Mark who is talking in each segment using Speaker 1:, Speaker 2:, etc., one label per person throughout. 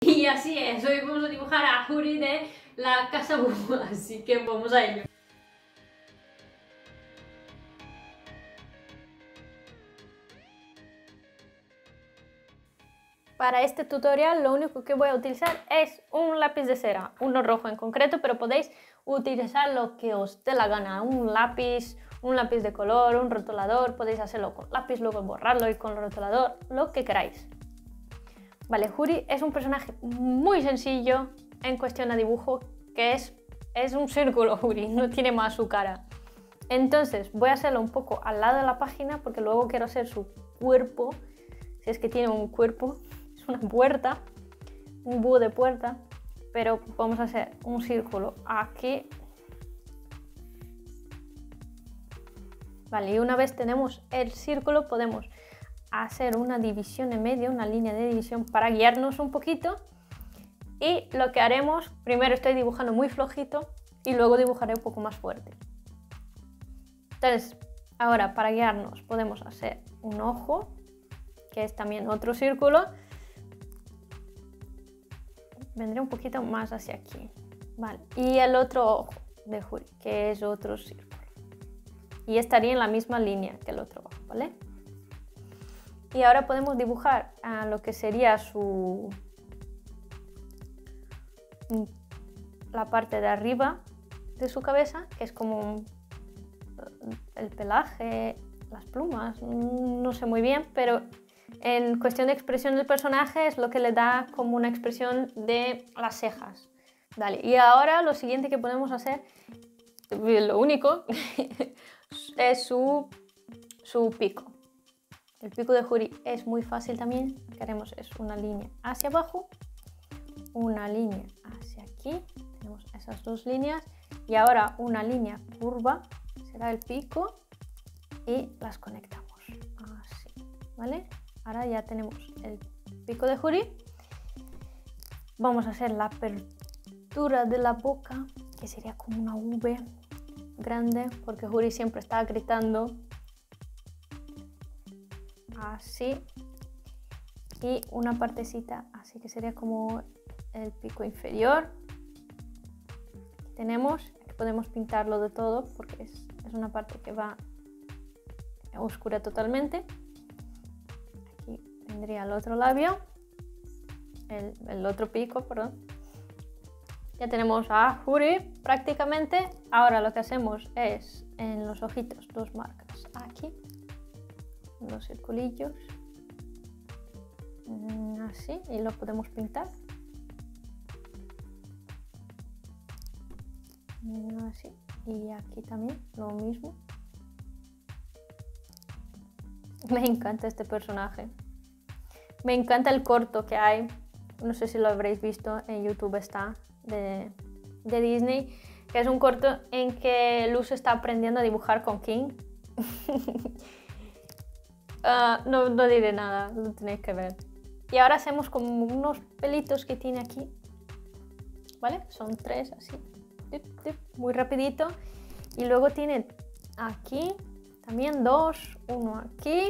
Speaker 1: Y así es, hoy vamos a dibujar a Juri de la Casa Búho, así que vamos a ello. Para este tutorial lo único que voy a utilizar es un lápiz de cera, uno rojo en concreto, pero podéis utilizar lo que os dé la gana, un lápiz, un lápiz de color, un rotulador, podéis hacerlo con lápiz, luego borrarlo y con el rotulador, lo que queráis. Vale, Juri es un personaje muy sencillo en cuestión de dibujo, que es, es un círculo Juri, no tiene más su cara. Entonces voy a hacerlo un poco al lado de la página porque luego quiero hacer su cuerpo, si es que tiene un cuerpo, una puerta, un búho de puerta, pero vamos a hacer un círculo aquí. Vale, y una vez tenemos el círculo podemos hacer una división en medio, una línea de división para guiarnos un poquito. Y lo que haremos, primero estoy dibujando muy flojito y luego dibujaré un poco más fuerte. Entonces, ahora para guiarnos podemos hacer un ojo, que es también otro círculo, vendré un poquito más hacia aquí. Y el otro ojo de Juri, que es otro círculo. Y estaría en la misma línea que el otro ojo, ¿vale? Y ahora podemos dibujar a lo que sería su... la parte de arriba de su cabeza, que es como el pelaje, las plumas, no sé muy bien, pero en cuestión de expresión del personaje es lo que le da como una expresión de las cejas. Y ahora lo siguiente que podemos hacer, lo único, es su, su pico. El pico de Juri es muy fácil también. Lo que haremos es una línea hacia abajo, una línea hacia aquí. Tenemos esas dos líneas. Y ahora una línea curva será el pico y las conectamos. Así, ¿vale? Ahora ya tenemos el pico de Juri. Vamos a hacer la apertura de la boca, que sería como una V grande, porque Juri siempre está gritando así. Y una partecita así que sería como el pico inferior. Tenemos, podemos pintarlo de todo porque es, es una parte que va oscura totalmente tendría el otro labio, el, otro pico, perdón. Ya tenemos a Juri prácticamente. Ahora lo que hacemos es en los ojitos dos marcas aquí, los circulillos, mm, así, y lo podemos pintar. Mm, así, y aquí también lo mismo. Me encanta este personaje. Me encanta el corto que hay, no sé si lo habréis visto, en YouTube está, de, Disney, que es un corto en que Luz está aprendiendo a dibujar con King. Ah, no, no diré nada, lo tenéis que ver. Y ahora hacemos como unos pelitos que tiene aquí, ¿vale? Son tres así, muy rapidito. Y luego tiene aquí también dos, uno aquí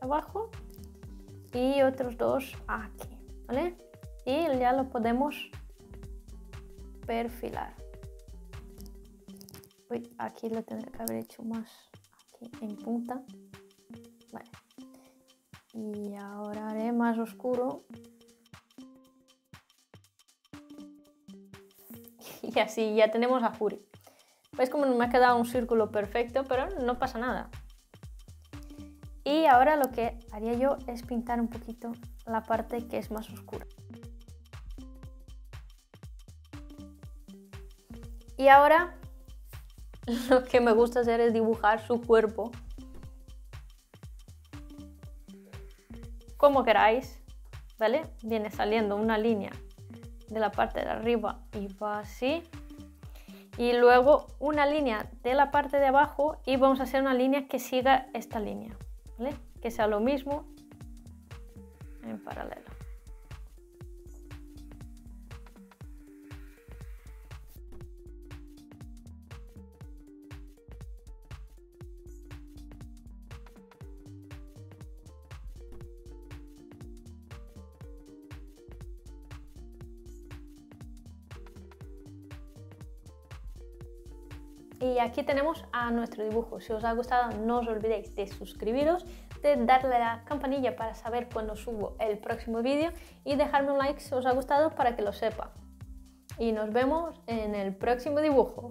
Speaker 1: abajo y otros dos aquí, ¿vale? Y ya lo podemos perfilar. Uy, aquí lo tendré que haber hecho más aquí en punta. Y ahora haré más oscuro. Y así ya tenemos a Fury. ¿Veis como me ha quedado un círculo perfecto? Pero no pasa nada. Y ahora lo que haría yo es pintar un poquito la parte que es más oscura. Y ahora lo que me gusta hacer es dibujar su cuerpo como queráis, ¿vale? Viene saliendo una línea de la parte de arriba y va así. Y luego una línea de la parte de abajo y vamos a hacer una línea que siga esta línea que sea lo mismo en paralelo. Y aquí tenemos a nuestro dibujo. Si os ha gustado, no os olvidéis de suscribiros, de darle a la campanilla para saber cuando subo el próximo vídeo y dejarme un like si os ha gustado para que lo sepa. Y nos vemos en el próximo dibujo.